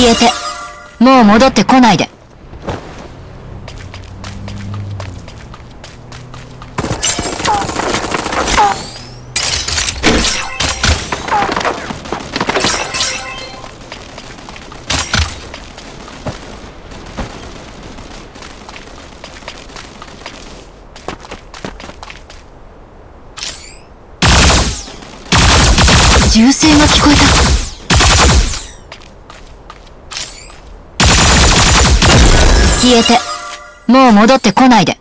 消えてもう戻ってこないで。銃声が聞こえた。消えて。もう戻ってこないで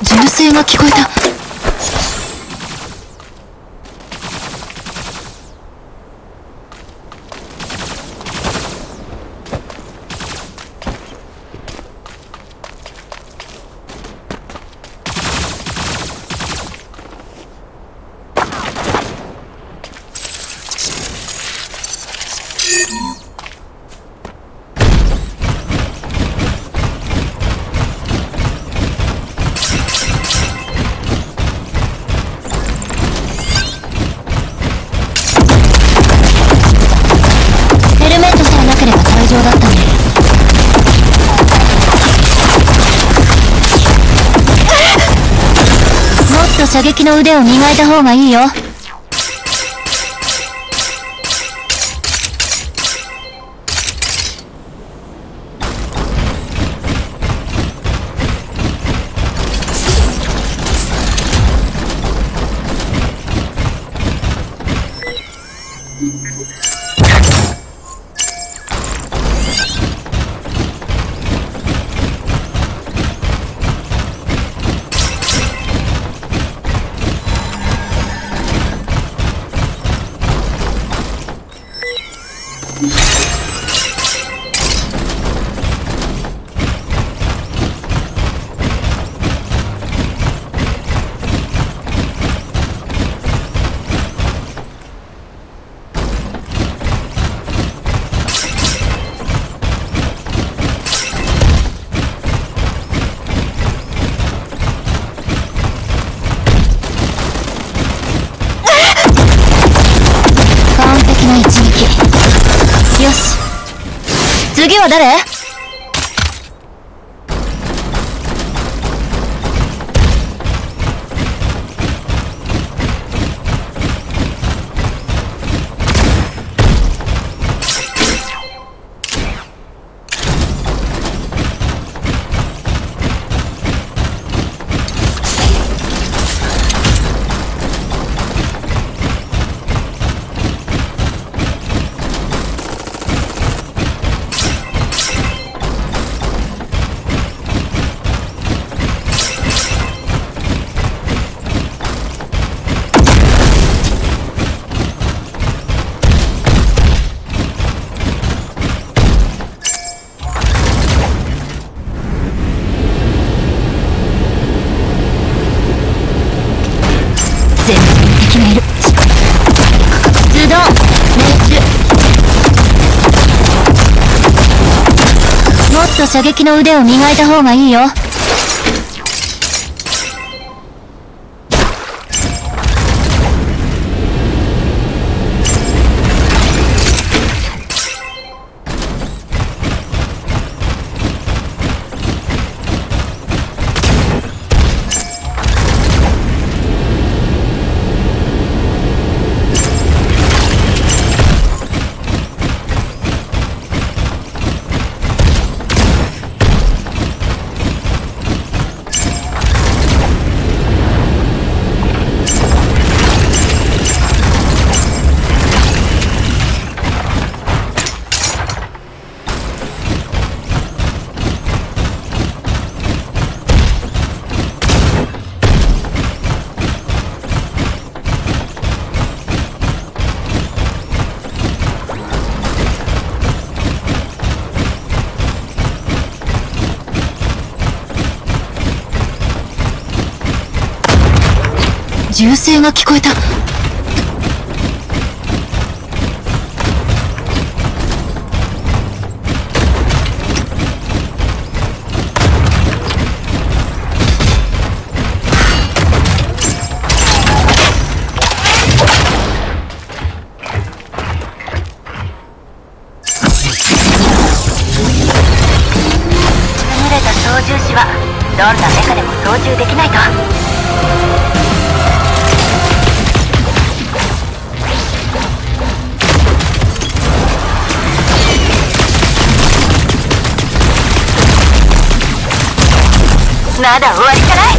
銃声が聞こえた。射撃の腕を磨いた方がいいよ。完誰？っと射撃の腕を磨いた方がいいよ。銃声が聞こえた。優れた操縦士はどんなメカでも操縦できないと。まだ。終わりじゃない。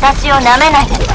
私を舐めないで。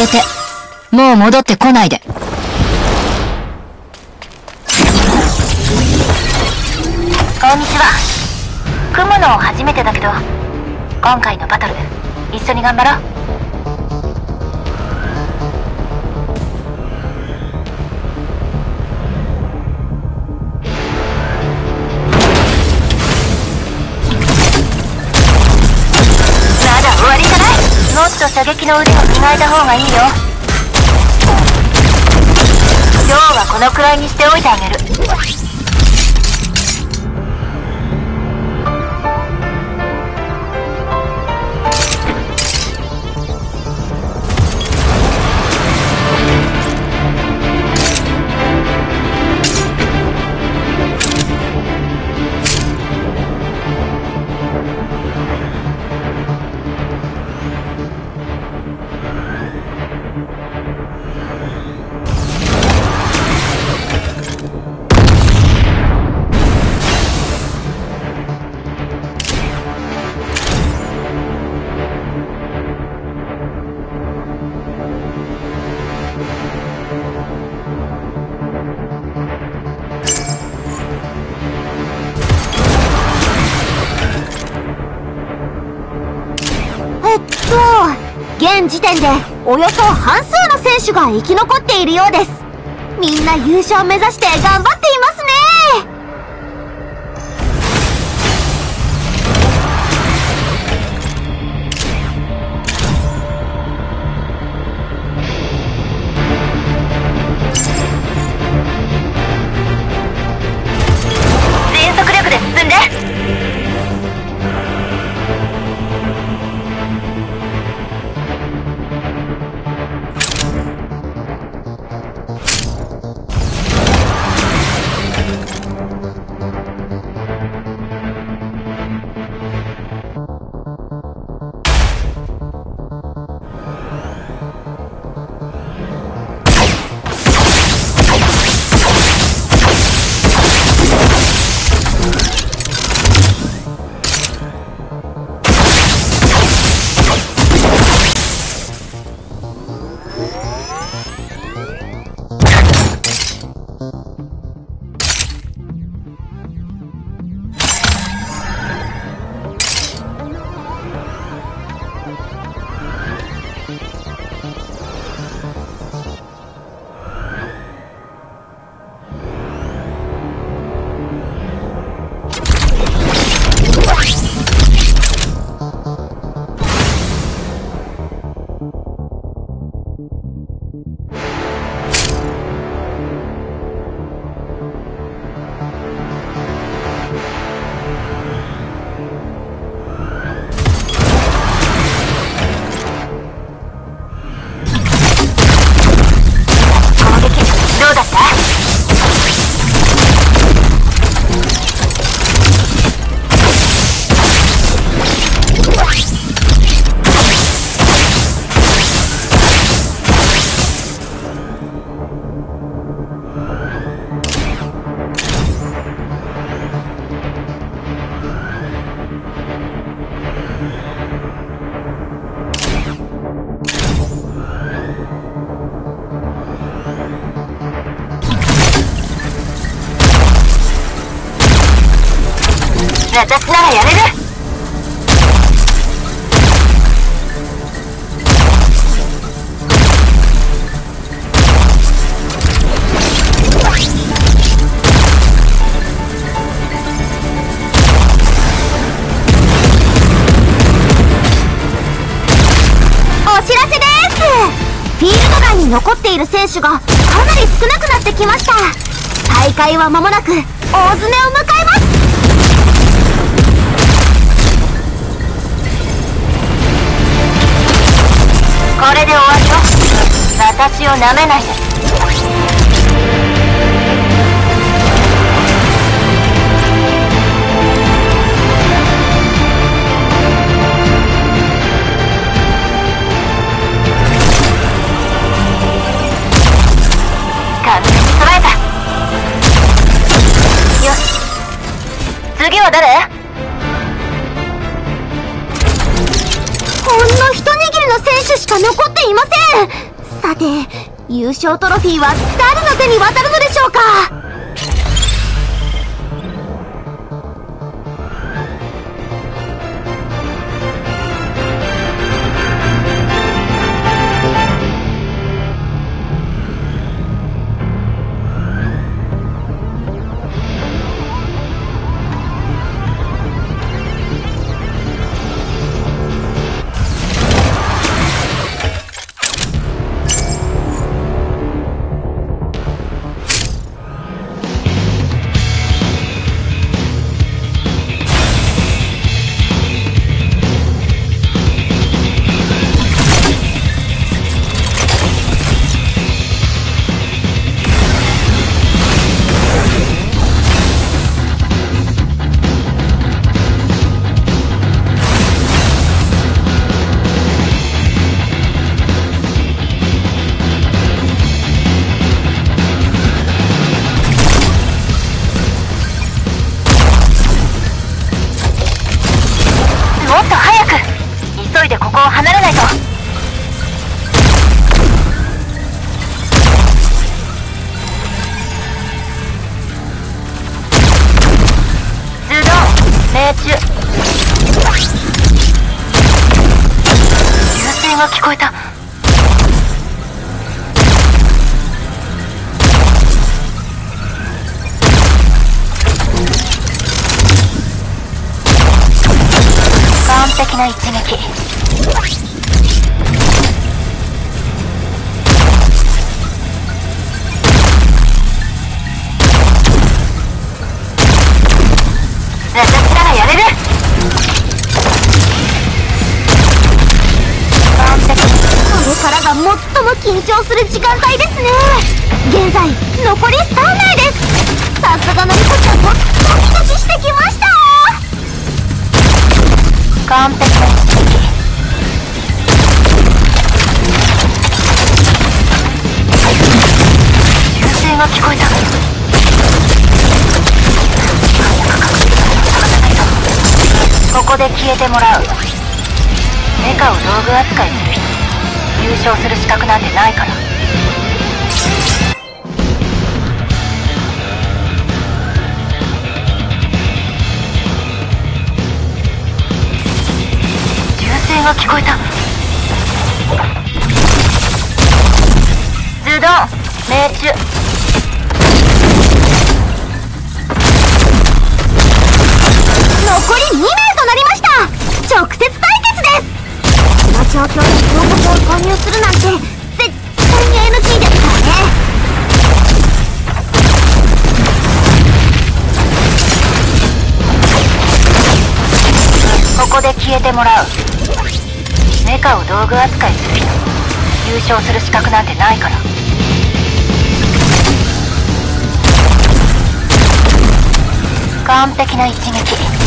消えてもう戻ってこないで。こんにちは。組むの初めてだけど今回のバトル一緒に頑張ろう。射撃の腕を磨いた方がいいよ。今日はこのくらいにしておいてあげるそう、現時点でおよそ半数の選手が生き残っているようです。みんな優勝目指して頑張って私ならやれるフィールド外に残っている選手がかなり少なくなってきました。大会は間もなく大詰めを迎えます。私をなめないで。賞トロフィーは誰の手に渡るのでしょうか？ここを離れないと。自動命中。銃声が聞こえた。完璧な一撃。私ならやれる。完璧これからが最も緊張する時間帯ですね。現在残り3名です。さすがのリコちゃんもドキドキしてきました。完璧な一が聞こえた。ここで消えてもらう。メカを道具扱いする。人優勝する資格なんてないから。銃声が聞こえた。ズドン命中。残り2名となりました。直接対決です。この状況で広告を購入するなんて絶対に NG ですからね。ここで消えてもらう。メカを道具扱いする人。優勝する資格なんてないから。完璧な一撃。